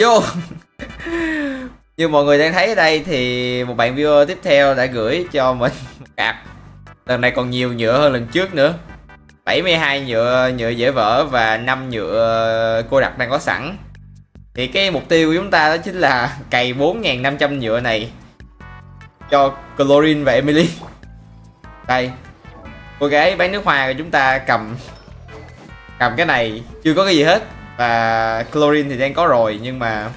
vô. Như mọi người đang thấy ở đây thì một bạn viewer tiếp theo đã gửi cho mình cặp. Lần này còn nhiều nhựa hơn lần trước nữa. 72 nhựa nhựa dễ vỡ và 5 nhựa cô đặc đang có sẵn. Thì cái mục tiêu của chúng ta đó chính là cày 4.500 nhựa này cho Chlorine và Emily. Đây, cô gái bán nước hoa của chúng ta cầm cầm cái này. Chưa có cái gì hết và Chlorine thì đang có rồi nhưng mà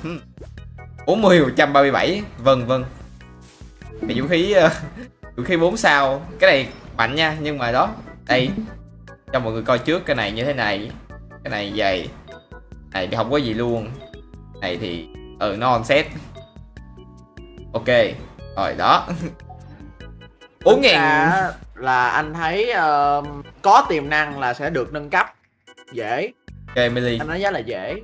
40 137 vâng vâng. Cái vũ khí uh, vũ khí 4 sao. Cái này mạnh nha nhưng mà đó đây cho mọi người coi trước cái này như thế này cái này dày này thì không có gì luôn. Này thì ừ nó on set. Ok rồi đó. Bốn ngàn. là anh thấy uh, có tiềm năng là sẽ được nâng cấp. Dễ ok Millie anh nói giá là dễ.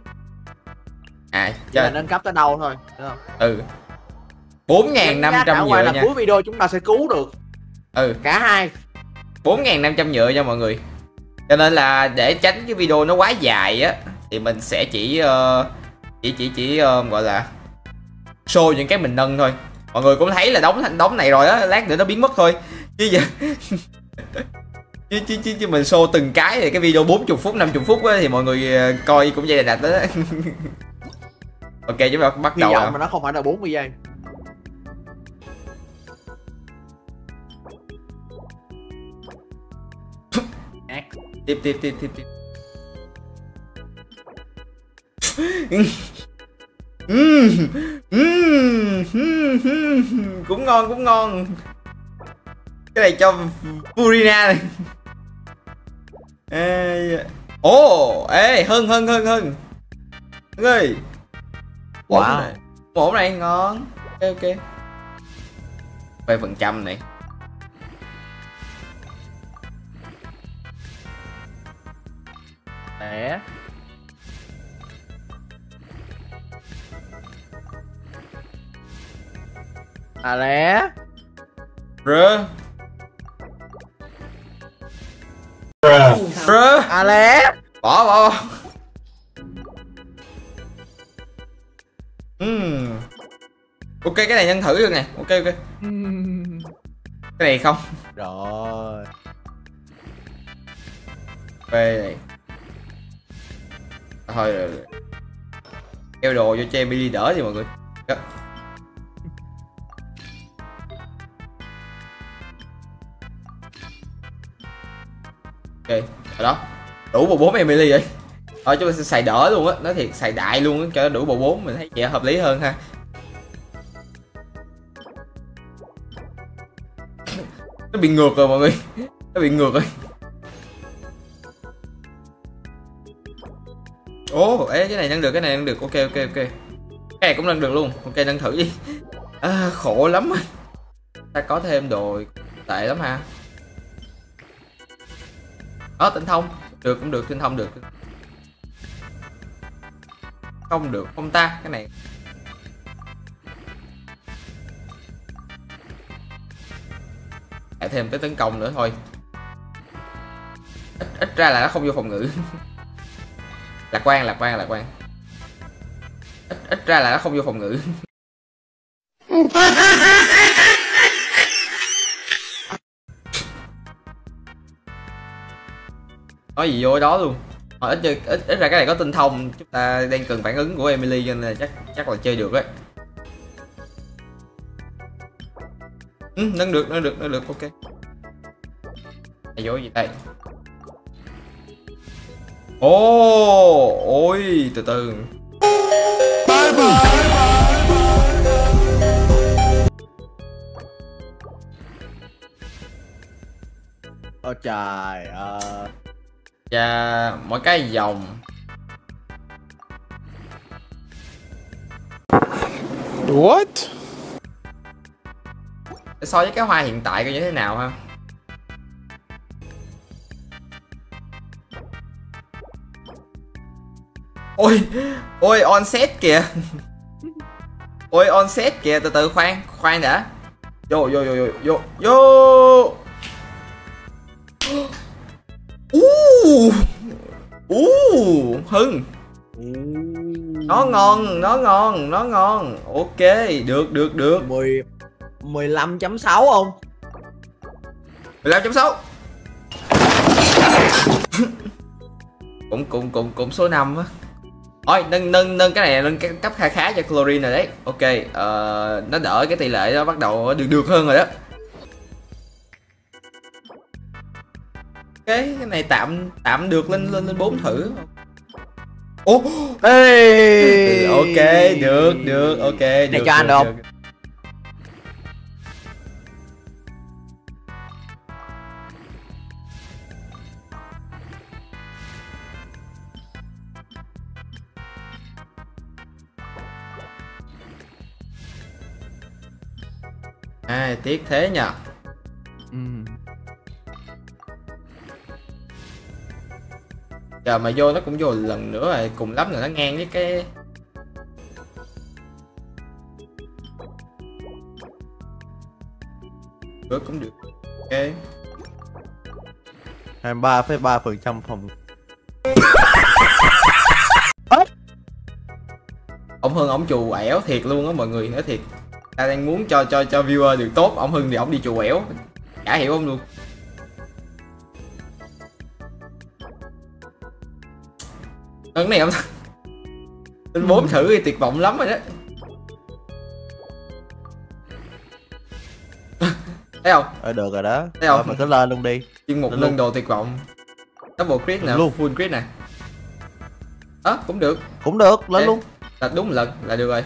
À cho là nâng cấp tới đâu thôi đúng không? Ừ. Bốn ngàn năm trăm nhựa là cuối video chúng ta sẽ cứu được ừ. cả hai. Bốn ngàn năm trăm nhựa nha mọi người. Cho nên là để tránh cái video nó quá dài á thì mình sẽ chỉ uh, chỉ chỉ chỉ uh, gọi là show những cái mình nâng thôi. Mọi người cũng thấy là đóng đóng này rồi á lát nữa nó biến mất thôi. Chứ giờ chứ, chứ, chứ, chứ mình show từng cái thì cái video 40 phút 50 phút á, thì mọi người ờ, coi cũng dây đạch đó. Ok chúng ta bắt đầu mà nó không phải là 40 giây. Tiếp tiếp tiếp tiếp tiếp. Cũng ngon cũng ngon. Cái này cho Purina này ê ồ ê hơn hơn hơn hơn Hưng ơi. Wow ổn này ngon. Ok ok. Vài phần trăm này. Đấy À lé Rơ Rơ À lé Bỏ bỏ bỏ. Uhm. Ok cái này nhân thử được nè. Ok ok. Cái này không. Rồi. Phê này. Thôi rồi. Kêu đồ cho che đi đỡ thì mọi người. Đó. Rồi đó. Đủ bộ bốn Emily rồi thôi chúng ta sẽ xài đỡ luôn á. Nói thiệt xài đại luôn á. Cho nó đủ bộ bốn mình thấy vậy hợp lý hơn ha. Nó bị ngược rồi mọi người. Nó bị ngược rồi. Ồ, oh, ê cái này nâng được cái này nâng được. Ok ok ok. Cái này cũng nâng được luôn. Ok nâng thử đi. À, khổ lắm ta có thêm đồ tệ lắm ha đó tinh thông. Được cũng được tinh thông được. Không được không ta cái này. Lại thêm tới tấn công nữa thôi. Ít, ít ra là nó không vô phòng ngự. Lạc quan lạc quan lạc quan. Ít, ít ra là nó không vô phòng ngự. nói gì vô đó luôn. Mà ít, ít ít ra cái này có tinh thông. Chúng ta đang cần phản ứng của Emily cho nên là chắc chắc là chơi được ấy ừ, nâng được nâng được nâng được ok. Này vô gì đây? Ô oh, ôi từ từ. Bye bye Ôi trời ơi. uh và mỗi cái dòng. What? so với cái hoa hiện tại coi như thế nào ha? Ôi ôi on set kìa. Ôi on set kìa từ từ khoan khoan đã. Vô vô vô vô vô vô uh hưng nó ngon nó ngon nó ngon. Ok được được được. 10 15.6 không? 15.6 cũng cũng cũng cũng số 5 á. Ôi, nâng nâng nâng cái này nâng cấp khá khá cho chlorine rồi đấy. Ok, uh, nó đỡ cái tỷ lệ nó bắt đầu được được hơn rồi đó. Cái này tạm tạm được lên lên lên 4 thử. Ồ, Ê! ok, được được, ok, được. cho anh được không? À, tiếc thế nhờ. Giờ mà vô nó cũng vô lần nữa rồi, cùng lắm là nó ngang với cái Được cũng được. Ok. 23,3% phòng ông Hưng ông chù ẻo thiệt luôn á mọi người nói thiệt ta đang muốn cho cho cho viewer được tốt ông Hưng thì ông đi chù ẻo chả hiểu ông luôn Ấn này ông Tên bốn thử thì tuyệt vọng lắm rồi đó Thấy không? Ờ được rồi đó Thấy không? Mày cứ lên luôn đi Chuyên mục luôn. đồ tuyệt vọng Double crit nè, Luôn. full crit nè Đó, cũng được Cũng được, lên Ê. luôn Là đúng lần là được rồi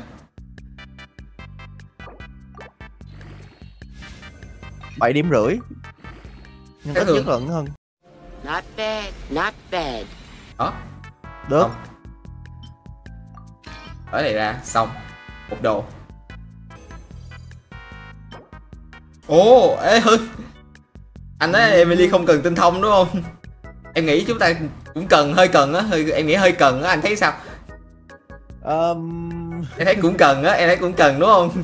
7 điểm rưỡi Nhưng Cái ít thường. nhất lần hơn Not bad, not bad. Đó, Được Không. ở đây ra, xong Một đồ Ồ, ê Hưng Anh nói Emily không cần tinh thông đúng không? Em nghĩ chúng ta cũng cần, hơi cần á hơi, Em nghĩ hơi cần á, anh thấy sao? um, Em thấy cũng cần á, em thấy cũng cần đúng không?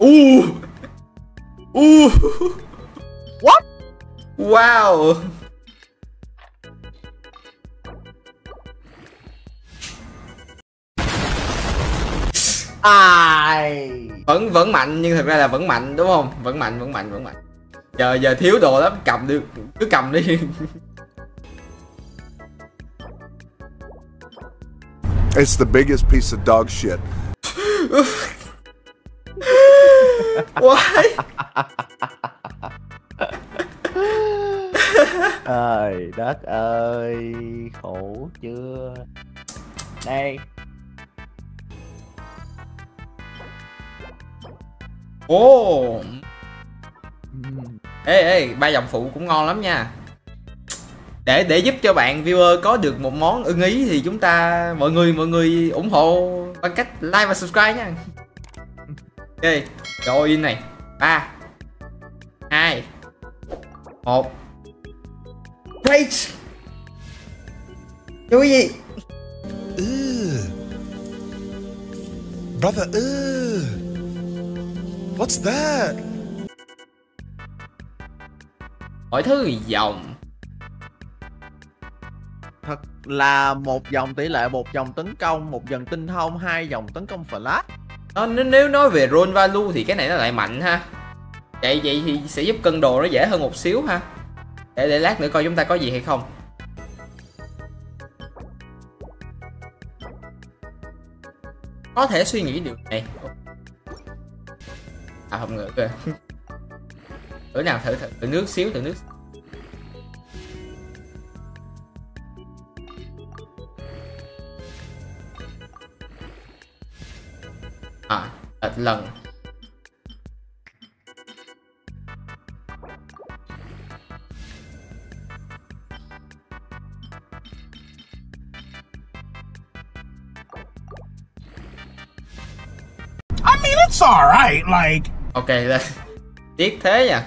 Uh. Uh. What? Wow. Ai Vẫn vẫn mạnh nhưng thật ra là vẫn mạnh đúng không? Vẫn mạnh, vẫn mạnh, vẫn mạnh. Giờ giờ thiếu đồ lắm, cầm được cứ cầm đi. It's the biggest piece of dog shit. Why? Trời đất ơi Khổ chưa Đây Ồ. Ừm, Ê ê, ba dòng phụ cũng ngon lắm nha. Để để giúp cho bạn viewer có được một món ưng ý thì chúng ta mọi người mọi người ủng hộ bằng cách like và subscribe nha. Ok, rồi in này. 3 2 1 Great. Chú gì? Ugh. Brother, ugh. What's that? Mọi thứ dòng. Thật là một dòng tỷ lệ một dòng tấn công một dòng tinh thông hai dòng tấn công flash nếu- nếu nói về roll value thì cái này nó lại mạnh ha. Vậy vậy thì sẽ giúp cân đồ nó dễ hơn một xíu ha. Để để lát nữa coi chúng ta có gì hay không. Có thể suy nghĩ được này. À không ngờ kìa. Thử nào thử, thử thử nước xíu thử nước. À, lần. It's alright. Like, Ok lên. Tiếc thế nha.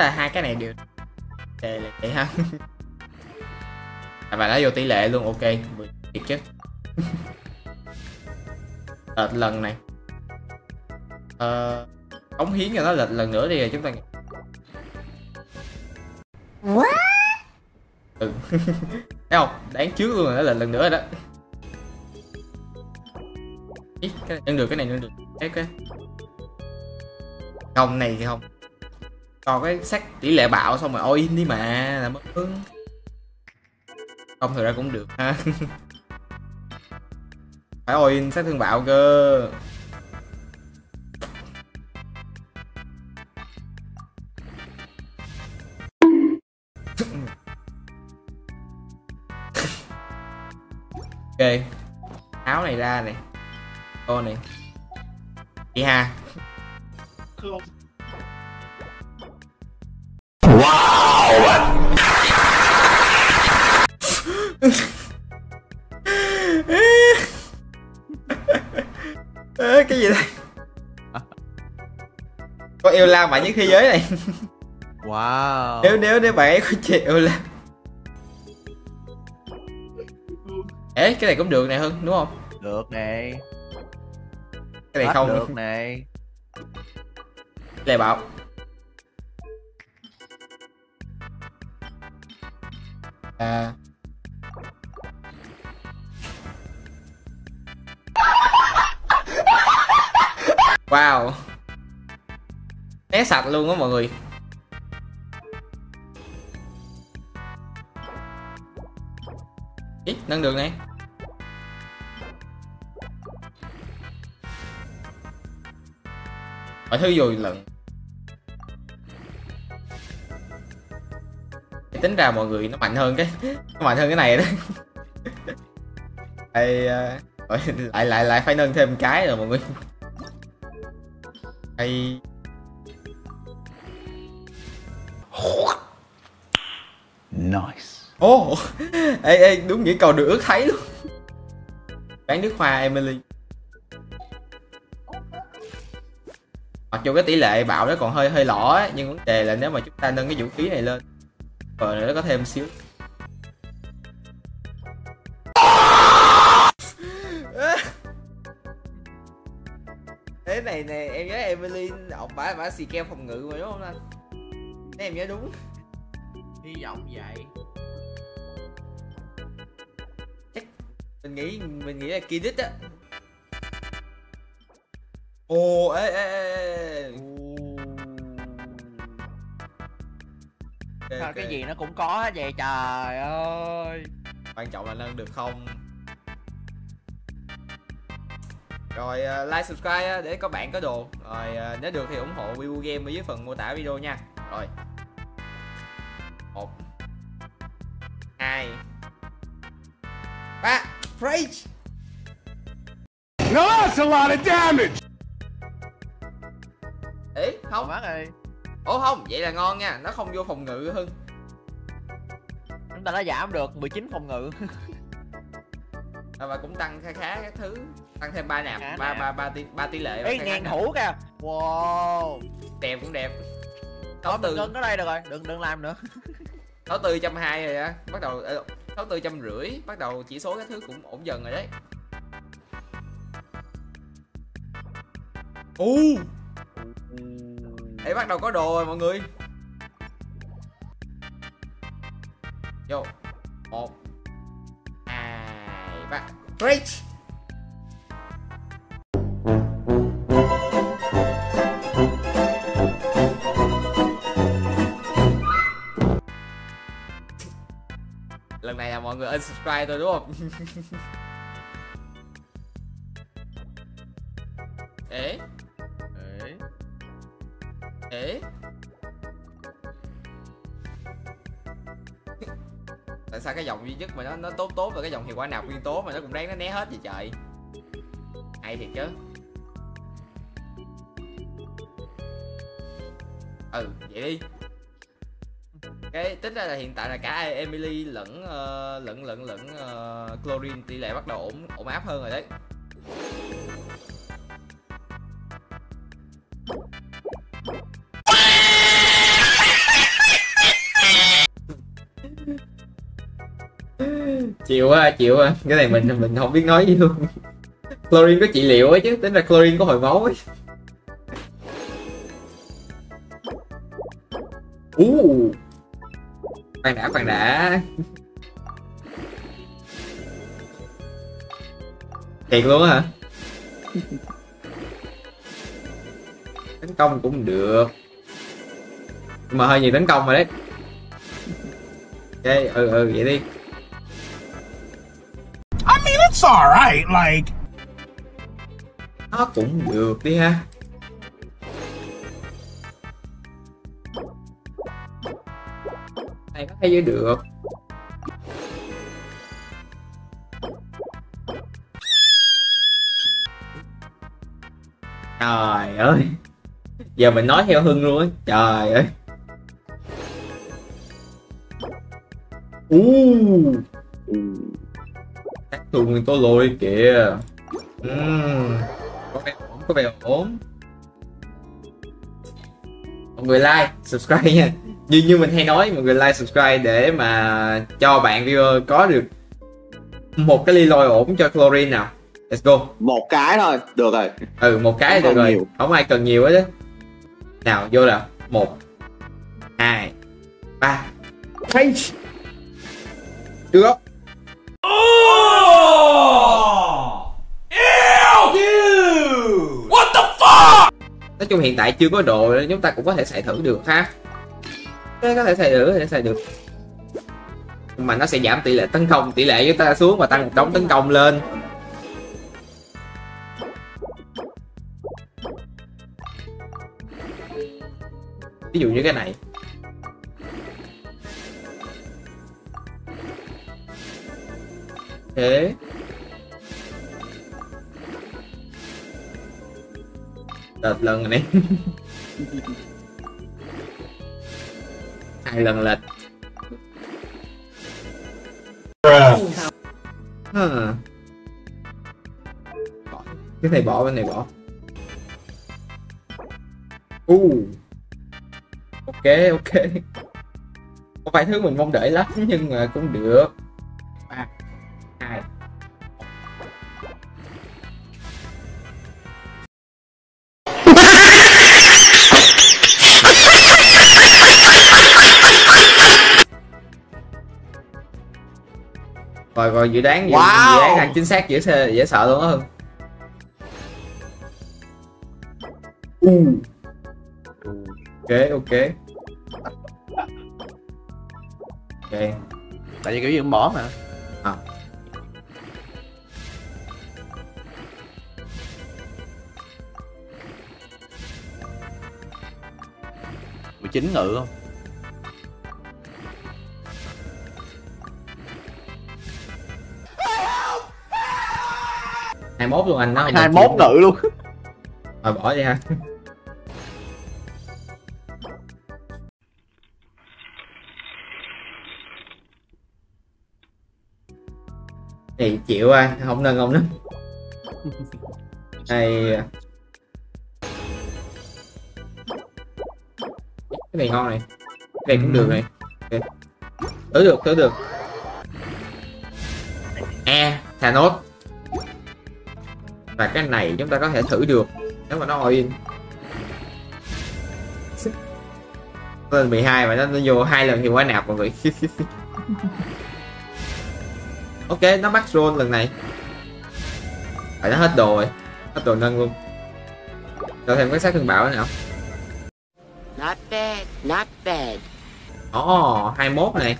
là hai cái này đều tệ là vậy ha à, và nó vô tỷ lệ luôn ok thiệt chứ Đợt lần này ờ, cống hiến cho nó lần lần nữa đi rồi chúng ta ừ thấy không? Đáng trước luôn rồi đó là lần nữa rồi đó. Ý, cái này nhân được cái này nhân được. Cái cái. Không này thì không. Còn cái sắc tỷ lệ bạo xong rồi ôi in đi mà là mất hứng. Không thực ra cũng được ha. Phải ôi in sát thương bạo cơ. Ra này. Con này. Đi ha. Không. Ê, cái gì đây? Có yêu la mạnh nhất thế giới này. Wow. nếu nếu nếu bạn ấy có chơi yêu la ế cái này cũng được này hơn đúng không Được nè. cái này không. được nè. lè bạo à. Wow. Né sạch luôn á mọi người. Ý, nâng được này mọi thứ rồi lận tính ra mọi người nó mạnh hơn cái nó mạnh hơn cái này đó. À, rồi, lại lại lại phải nâng thêm cái rồi mọi người. Hay Nice. ô ê ê đúng những cầu được ước thấy luôn. Bán nước hoa Emily mặc dù cái tỷ lệ bạo nó còn hơi hơi lỏ á, nhưng vấn đề là nếu mà chúng ta nâng cái vũ khí này lên rồi nó có thêm xíu. Thế này nè em nhớ Emily ông bả bả xì keo phòng ngự mà đúng không anh? Nếu em nhớ đúng. Hy vọng vậy. Mình nghĩ mình nghĩ là Kidit á ồ ê ê ê ê Ok, Sao ok. cái gì nó cũng có hết vậy trời ơi. quan trọng là nâng được không rồi uh, like subscribe uh, để có bạn có đồ rồi uh, nếu được thì ủng hộ Vivo Game ở dưới phần mô tả video nha rồi một hai ba Rage Now that's a lot of damage! Không Bác ơi. ủa không vậy là ngon nha nó không vô phòng ngự hơn Chúng ta đã giảm được 19 phòng ngự. À, và cũng tăng khá khá các thứ tăng thêm ba nạp ba ba ba tỷ ba tỷ lệ Ê ngàn thủ kìa. Wow. đẹp cũng đẹp sáu từ ngưng ở đây được rồi, đừng đừng làm nữa. sáu tư trăm hai rồi á bắt đầu ờ, sáu tư trăm rưỡi bắt đầu chỉ số các thứ cũng ổn dần rồi đấy u Đấy bắt đầu có đồ rồi, mọi người. Vô. Một. Hai, ba. Great Lần này là mọi người unsubscribe tôi, đúng không? sao cái dòng duy nhất mà nó nó tốt tốt và cái dòng hiệu quả nạp nguyên tố mà nó cũng ráng nó né hết vậy trời. Ai thiệt chứ. Ừ vậy đi. Cái tính ra là hiện tại là cả Emily lẫn uh, lẫn lẫn lẫn uh, chlorine tỷ lệ bắt đầu ổn ổn áp hơn rồi đấy. Chịu quá chịu quá. Cái này mình mình không biết nói gì luôn. Chlorine có trị liệu ấy chứ, tính ra chlorine có hồi máu ấy Ú. khoan đã khoan đã. Thiệt luôn hả? Tấn công cũng được. Mà hơi nhiều tấn công rồi đấy. Ok ừ ừ vậy đi that's alright. Like, nó cũng được đi ha. Này có thể giữ được? Trời ơi. Giờ mình nói theo hưng luôn á. Trời ơi. U nguyên tố lôi kìa. Có vẻ ổn có vẻ ổn. Mọi người like subscribe nha. Như như mình hay nói mọi người like subscribe để mà cho bạn viewer có được một cái ly lôi ổn cho chlorine nào. Let's go. Một cái thôi được rồi. Ừ một cái Không được rồi. nhiều. không ai cần nhiều hết á. Nào vô là một hai ba. Hay được nói chung hiện tại chưa có đồ nên chúng ta cũng có thể xài thử được ha. Thế có thể xài thử thì xài được. Mà nó sẽ giảm tỷ lệ tấn công, tỷ lệ chúng ta xuống và tăng một đống tấn công lên. Ví dụ như cái này. Thế. Đợt lần này. Hai lần lệch. Huh. Cái này bỏ bên này bỏ. U. Ok ok. Có vài thứ mình mong đợi lắm, nhưng mà cũng được. Rồi dự đoán dự, Wow. dự đoán là chính xác dễ sợ dễ sợ luôn á hưng. U ok ok. Ok. Tại vì kiểu gì cũng bỏ mà. À. chín ngự không hai mốt luôn anh nó không hai được mốt chịu. ngự luôn. Rồi bỏ đi ha. Thì chịu ai không nâng không nâng đây cái này ngon này. Cái này cũng được này. Ok. thử được thử được. E Thanos và cái này chúng ta có thể thử được nếu mà nó all in. Lên 12 mà nó, nó vô hai lần hiệu quả nạp mọi người. Ok nó bắt roll lần này. Phải nó hết đồ rồi hết đồ nâng luôn. Cho thêm cái xác thương bảo nữa nào. Not bad, not bad. ồ oh, 21 này.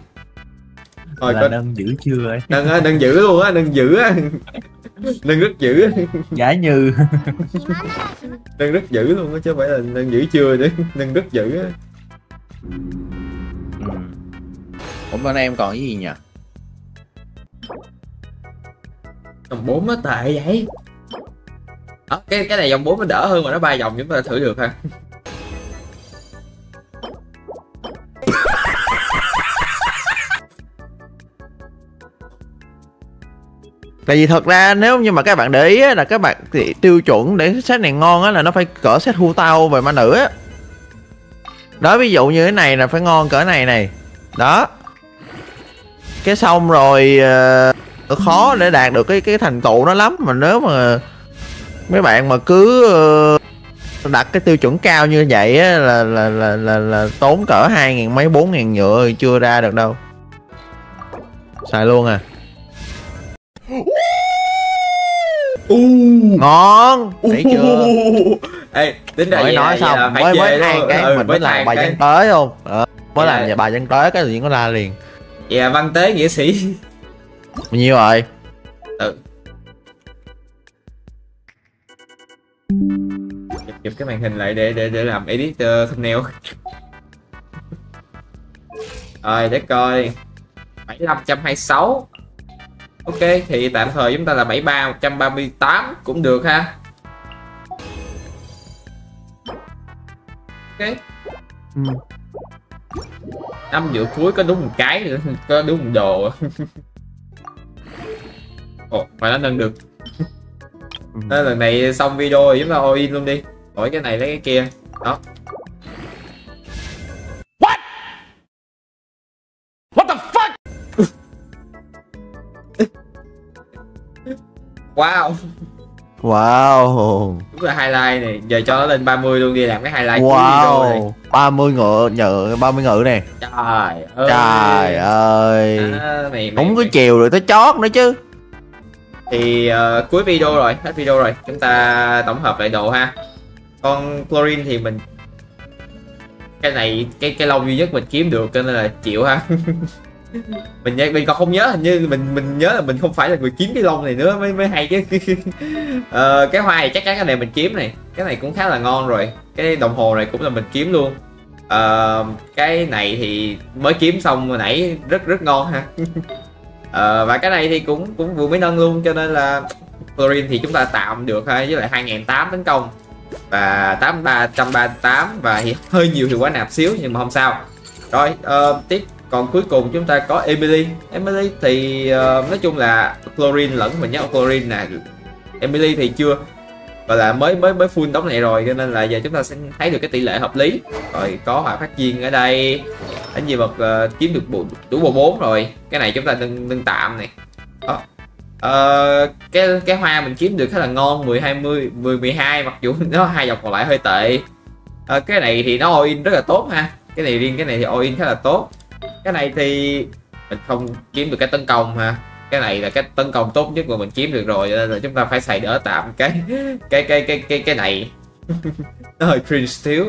Rồi là có nâng dữ chưa ấy? Nâng á nâng giữ luôn á nâng giữ á nâng rất giữ á. giá như. Nâng rất giữ luôn á chứ không phải là nâng giữ chưa nữa nâng rất giữ á. Ừ. ủa bên em còn cái gì nhỉ dòng 4 nó tệ vậy. Ờ, cái cái này dòng 4 nó đỡ hơn mà nó ba dòng chúng ta thử được ha tại vì thật ra nếu như mà các bạn để ý á, là các bạn thì tiêu chuẩn để set này ngon á là nó phải cỡ set hu tao về ma nữ á. Đó ví dụ như cái này là phải ngon cỡ này này. Đó. Cái xong rồi uh, khó để đạt được cái cái thành tựu nó lắm mà nếu mà mấy bạn mà cứ uh, đặt cái tiêu chuẩn cao như vậy á là là là là, là tốn cỡ hai ngàn mấy bốn ngàn nhựa chưa ra được đâu. Xài luôn à ngon. Thấy chưa? Ê, tính ra mới nói là xong. phải mới mới than cái Ừ, mình mới mới làm than bài dân tới không? Ờ, mới Dạ. làm bài dân tới cái gì có la liền. Là văn tế nghĩa sĩ. Bao nhiêu rồi. Ừ. chụp, chụp cái màn hình lại để để để làm editor thumbnail. Rồi để coi. 7526 ok thì tạm thời chúng ta là 73 138 cũng được ha. Ok. Ừ. năm giữa cuối có đúng một cái nữa có đúng một đồ. Ồ mà nó nâng được. Ừ. Nên lần này xong video rồi chúng ta all in luôn đi. Đổi cái này lấy cái kia. Đó Wow. Wow. Đúng là highlight này. Giờ cho nó lên 30 luôn đi làm cái highlight cuối video này. wow 30 ngựa nhựa 30 ngựa nè. Trời ơi. Trời ơi. À, mày, mày, không có mày. chiều được tới chót nữa chứ. Thì ờ, cuối video rồi Hết video rồi. Chúng ta tổng hợp lại đồ ha. Con chlorine thì mình Cái này Cái cái lông duy nhất mình kiếm được Cho nên là chịu ha mình nhớ mình còn không nhớ hình như mình mình nhớ là mình không phải là người kiếm cái lông này nữa mới mới hay chứ. Ờ, cái hoa này chắc chắn cái này mình kiếm này. Cái này cũng khá là ngon rồi. Cái đồng hồ này cũng là mình kiếm luôn. Ờ, cái này thì mới kiếm xong hồi nãy rất rất ngon ha. Ờ, và cái này thì cũng cũng vừa mới nâng luôn cho nên là Florin thì chúng ta tạm được ha với lại 2008 tấn công. Và 8338 và hơi nhiều hiệu quả nạp xíu nhưng mà không sao. Rồi uh, tiếp còn cuối cùng chúng ta có Emily. Emily thì uh, nói chung là chlorine lẫn mình nhớ chlorine nè. Emily thì chưa gọi là mới mới mới full đóng này rồi cho nên là giờ chúng ta sẽ thấy được cái tỷ lệ hợp lý. Rồi có hỏa phát viên ở đây đánh gì vật uh, ờ, kiếm được bộ, đủ bộ 4 rồi. Cái này chúng ta nâng nâng tạm này. À, uh, cái cái hoa mình kiếm được khá là ngon 10 20 10 12 mặc dù nó hai dòng còn lại hơi tệ. Uh, cái này thì nó all in rất là tốt ha. Cái này riêng cái này thì all in khá là tốt cái này thì mình không kiếm được cái tấn công ha. Cái này là cái tấn công tốt nhất mà mình kiếm được rồi cho nên là chúng ta phải xài đỡ tạm cái cái cái cái cái cái này. Nó hơi cringe thiếu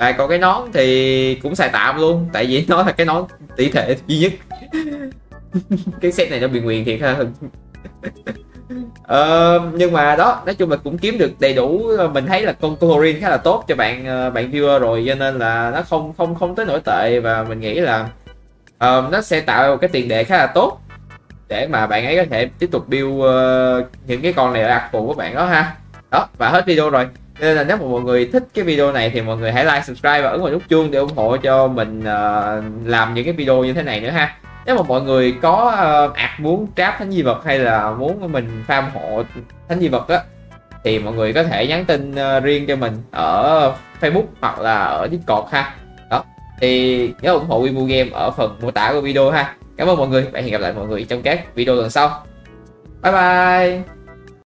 và còn cái nón thì cũng xài tạm luôn tại vì nó là cái nón tỷ thể duy nhất. Cái set này nó bị nguyền thiệt ha. Ờ, nhưng mà đó nói chung là cũng kiếm được đầy đủ ờ, mình thấy là con chlorine khá là tốt cho bạn ờ, bạn viewer rồi cho nên là nó không không không tới nổi tệ và mình nghĩ là ờ, nó sẽ tạo cái tiền đề khá là tốt để mà bạn ấy có thể tiếp tục build uh, những cái con này đặc thù của bạn đó ha. Đó và hết video rồi. Nên là nếu mà mọi người thích cái video này thì mọi người hãy like subscribe và ấn vào nút chuông để ủng hộ cho mình uh, làm những cái video như thế này nữa ha. Nếu mà mọi người có uh, ạc muốn trap thánh di vật hay là muốn mình farm hộ thánh di vật á thì mọi người có thể nhắn tin uh, riêng cho mình ở Facebook hoặc là ở Discord ha thì nhớ ủng hộ Wibu Game ở phần mô tả của video ha. Cảm ơn mọi người. Hẹn gặp lại mọi người trong các video lần sau. Bye bye.